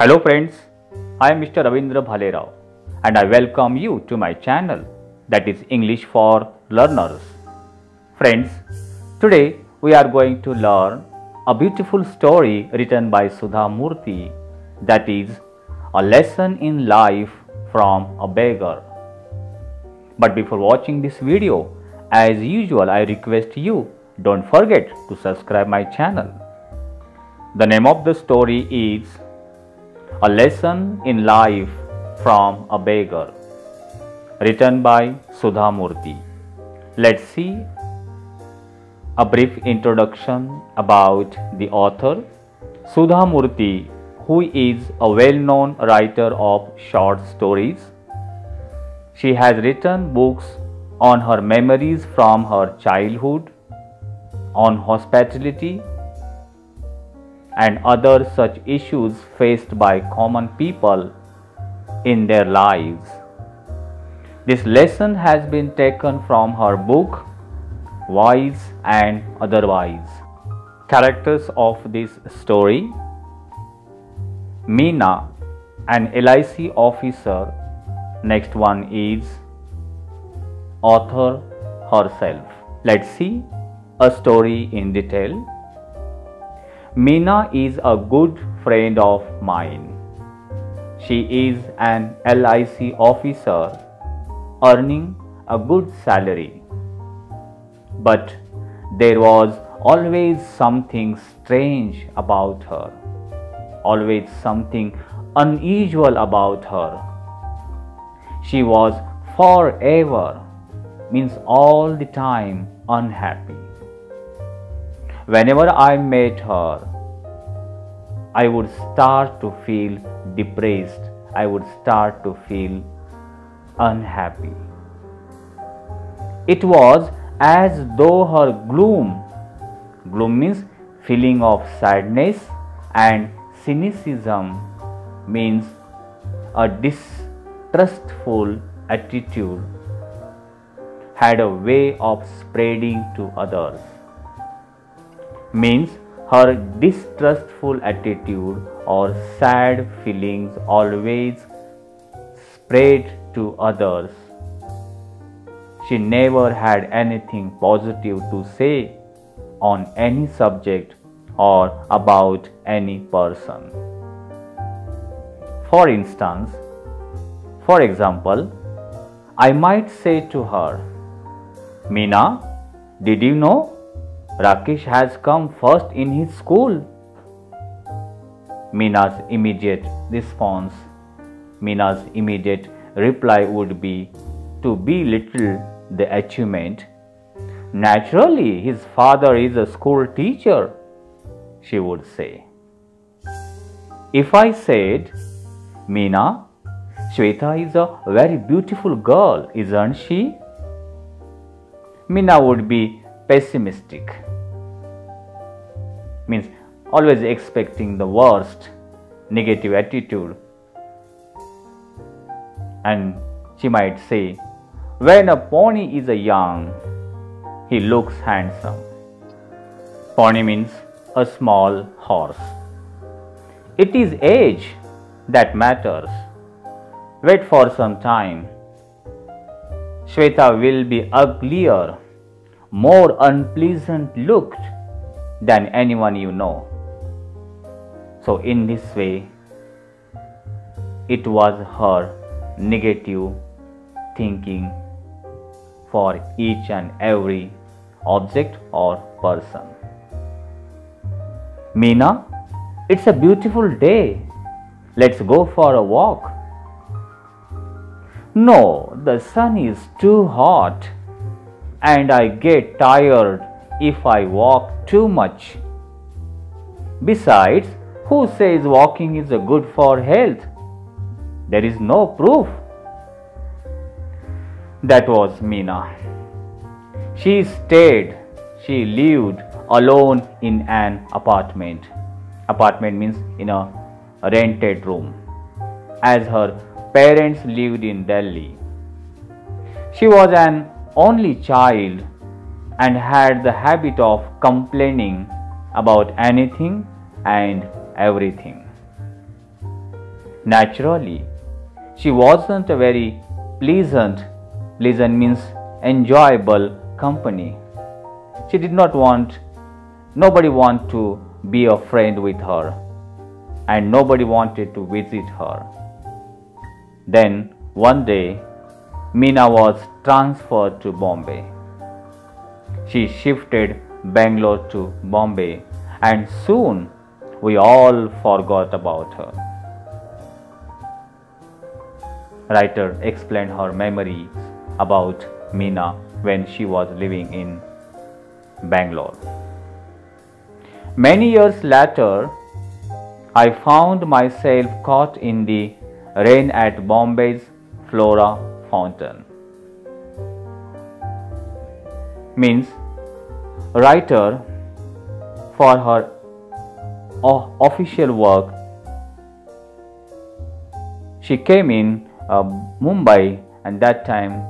Hello friends, I am Mr. Ravindra Bhalerao and I welcome you to my channel that is English for Learners. Friends, today we are going to learn a beautiful story written by Sudha Murthy that is a lesson in life from a beggar. But before watching this video, as usual I request you don't forget to subscribe my channel. The name of the story is A Lesson in Life from a Beggar, written by Sudha Murthy. Let's see a brief introduction about the author. Sudha Murthy, who is a well known writer of short stories, she has written books on her memories from her childhood, on hospitality, and other such issues faced by common people in their lives. This lesson has been taken from her book Wise and Otherwise. Characters of this story Meena, an LIC officer. Next one is author herself. Let's see a story in detail. Meena is a good friend of mine. She is an LIC officer earning a good salary. But there was always something strange about her, always something unusual about her. She was forever, means all the time, unhappy. Whenever I met her, I would start to feel depressed. I would start to feel unhappy. It was as though her gloom, gloom means feeling of sadness, and cynicism means a distrustful attitude, had a way of spreading to others. Means her distrustful attitude or sad feelings always spread to others. She never had anything positive to say on any subject or about any person. For instance, for example, I might say to her, Meena, did you know Rakesh has come first in his school? Meena's immediate response, Meena's immediate reply would be to belittle the achievement. Naturally, his father is a school teacher, she would say. If I said, Meena, Shweta is a very beautiful girl, isn't she? Meena would be pessimistic. Means always expecting the worst, negative attitude. And she might say, When a pony is a young, he looks handsome. Pony means a small horse. It is age that matters. Wait for some time. Shweta will be uglier, more unpleasant looked than anyone you know. So, in this way, it was her negative thinking for each and every object or person. Meena, it's a beautiful day. Let's go for a walk. No, the sun is too hot and I get tired if I walk too much. Besides, who says walking is good for health? There is no proof. That was Meena. She stayed, she lived alone in an apartment. Apartment means in a rented room, as her parents lived in Delhi. She was an only child and had the habit of complaining about anything and everything. Naturally, she wasn't a very pleasant, pleasant means enjoyable company. She did not want, nobody want to be a friend with her and nobody wanted to visit her. Then one day, Meena was transferred to Bombay. She shifted Bangalore to Bombay and soon we all forgot about her. Writer explained her memories about Meena when she was living in Bangalore. Many years later, I found myself caught in the rain at Bombay's Flora Fountain. Means, writer for her official work, she came in uh, Mumbai and that time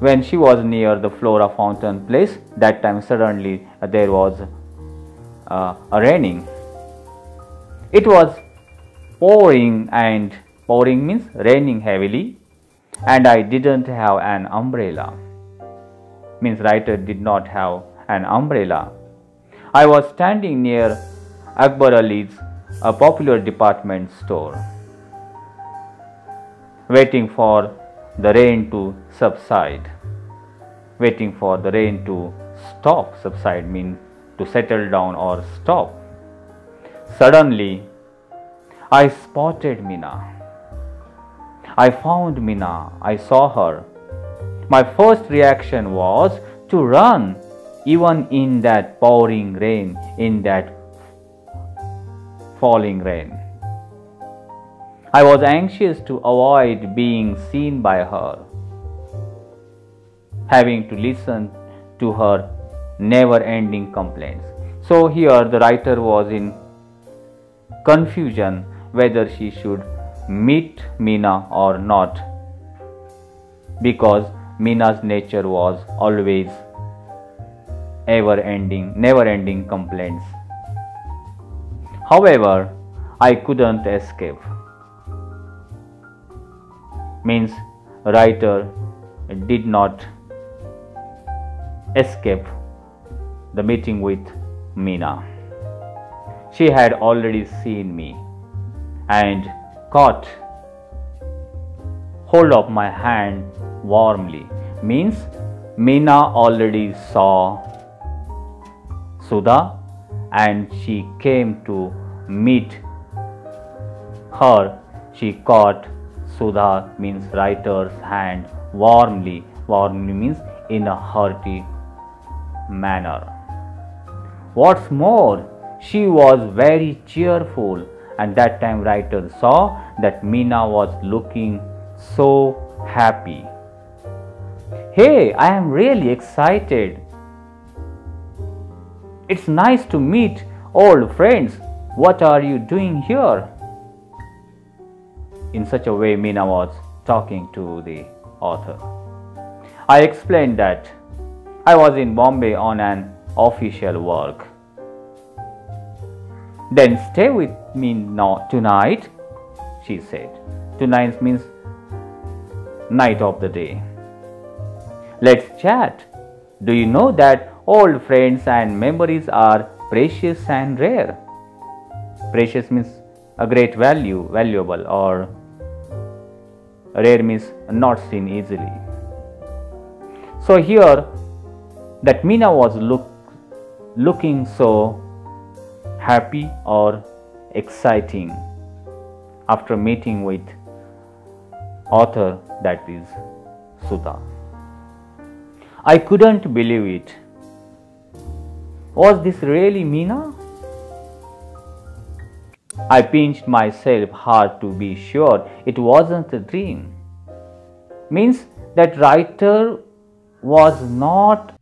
when she was near the Flora Fountain place, that time suddenly uh, there was uh, a raining. It was pouring and pouring means raining heavily and I didn't have an umbrella. Means writer did not have an umbrella. I was standing near Akbar Ali's, a popular department store, waiting for the rain to subside. Waiting for the rain to stop, subside means to settle down or stop. Suddenly, I spotted Meena. I found Meena. I saw her. My first reaction was to run, even in that pouring rain, in that falling rain. I was anxious to avoid being seen by her, having to listen to her never ending complaints. So, here the writer was in confusion whether she should meet Meena or not because Meena's nature was always ever ending, never ending complaints. However, I couldn't escape means writer did not escape the meeting with Meena. She had already seen me and caught hold of my hand warmly means Meena already saw Sudha and she came to meet her. She caught Sudha means writer's hand warmly. Warmly means in a hearty manner. What's more, she was very cheerful, and that time writer saw that Meena was looking so happy. Hey, I am really excited. It's nice to meet old friends. What are you doing here? in such a way Meena was talking to the author. I explained that I was in Bombay on an official work. Then stay with me now tonight, she said. Tonight means night of the day. Let's chat. Do you know that old friends and memories are precious and rare? Precious means a great value, valuable, or rare means not seen easily. So here that Meena was look, looking so happy or exciting after meeting with author that is Sudha. I couldn't believe it. Was this really Meena? I pinched myself hard to be sure it wasn't a dream. Means that writer was not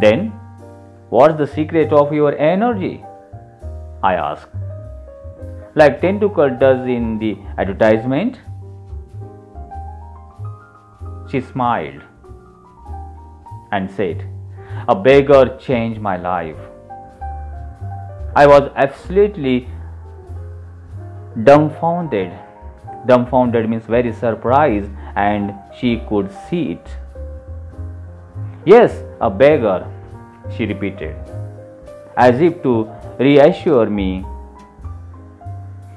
Then, what's the secret of your energy? I asked. Like Tendulkar does in the advertisement. She smiled and said, A beggar changed my life. I was absolutely dumbfounded. Dumbfounded means very surprised, and she could see it. Yes, a beggar, she repeated, as if to reassure me.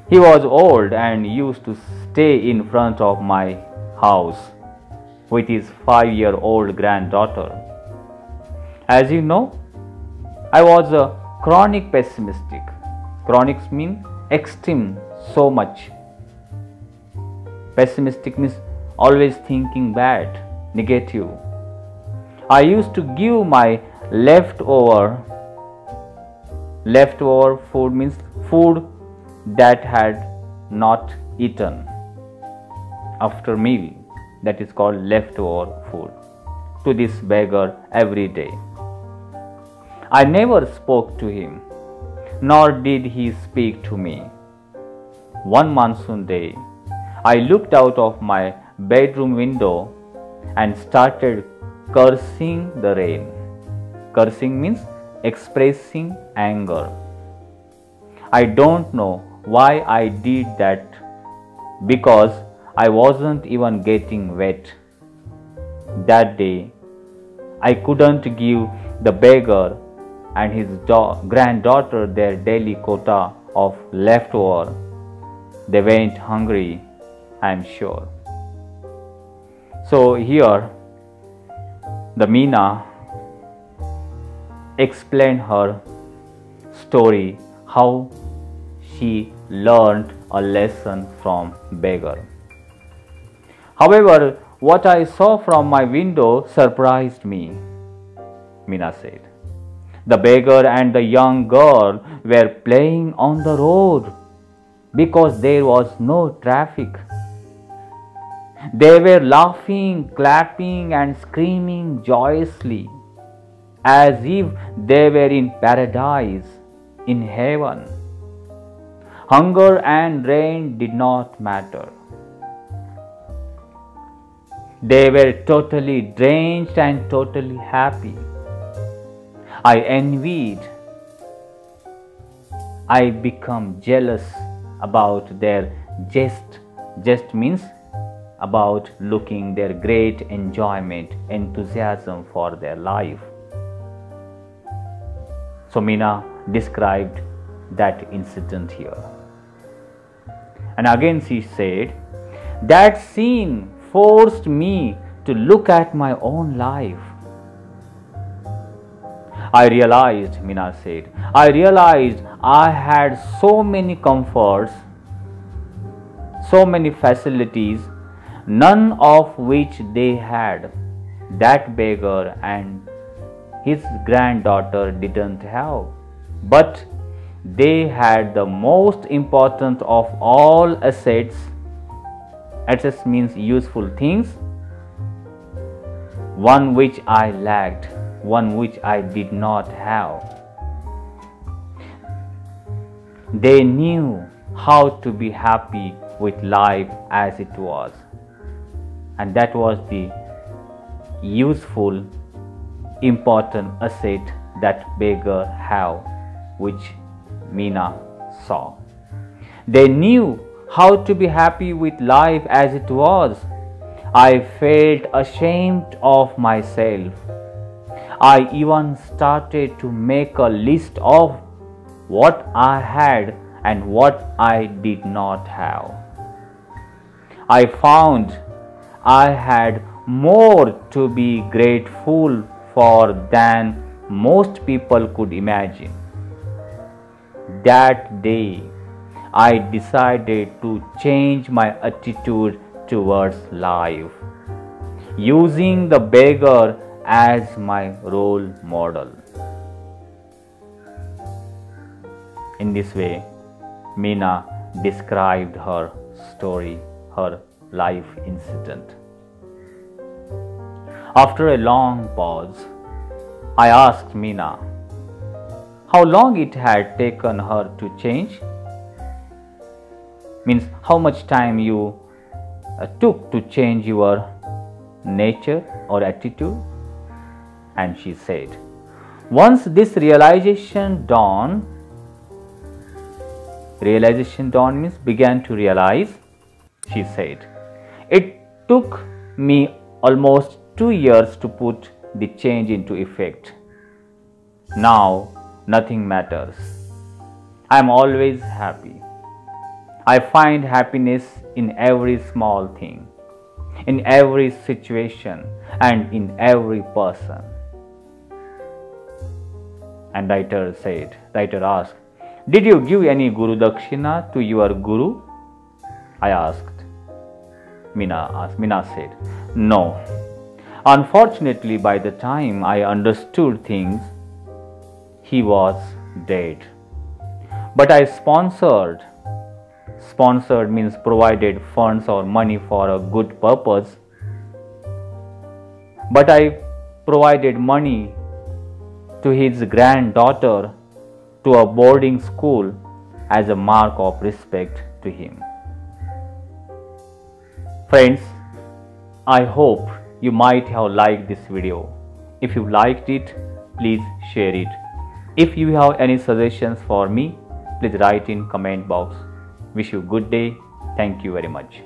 He was old and used to stay in front of my house with his five year old granddaughter. As you know, I was a chronic pessimistic. Chronic means extreme so much. Pessimistic means always thinking bad, negative. I used to give my leftover leftover food means food that had not eaten after meal that is called leftover food to this beggar every day. I never spoke to him, nor did he speak to me. One monsoon day, I looked out of my bedroom window and started cursing the rain. Cursing means expressing anger. I don't know why I did that because I wasn't even getting wet. That day, I couldn't give the beggar and his granddaughter their daily quota of leftover they went hungry, I am sure. So here, the Meena explained her story how she learned a lesson from beggar. However, what I saw from my window surprised me, Meena said. The beggar and the young girl were playing on the road because there was no traffic. They were laughing, clapping, and screaming joyously as if they were in paradise, in heaven. Hunger and rain did not matter. They were totally drenched and totally happy. I envied. I become jealous about their jest. Jest means about looking their great enjoyment, enthusiasm for their life. So Meena described that incident here. And again she said, That scene forced me to look at my own life. I realized, Meena said, I realized I had so many comforts, so many facilities, none of which they had. That beggar and his granddaughter didn't have. But they had the most important of all assets. Assets means useful things, one which I lacked one which I did not have. They knew how to be happy with life as it was, and that was the useful, important asset that beggar have, which Meena saw. They knew how to be happy with life as it was. I felt ashamed of myself I even started to make a list of what I had and what I did not have. I found I had more to be grateful for than most people could imagine. That day, I decided to change my attitude towards life. Using the beggar as my role model. In this way, Meena described her story, her life incident. After a long pause, I asked Meena how long it had taken her to change. Means how much time you uh, took to change your nature or attitude. And she said, once this realization dawned, realization dawned means began to realize, she said, took me almost two years to put the change into effect. Now nothing matters. I am always happy. I find happiness in every small thing, in every situation, and in every person. And writer said, writer asked, Did you give any Guru Dakshina to your Guru? I asked. Meena asked. Meena said, No. Unfortunately, by the time I understood things, he was dead. But I sponsored. Sponsored means provided funds or money for a good purpose. But I provided money to his granddaughter to a boarding school as a mark of respect to him. Friends, I hope you might have liked this video. If you liked it, please share it. If you have any suggestions for me, please write in comment box. Wish you good day. Thank you very much.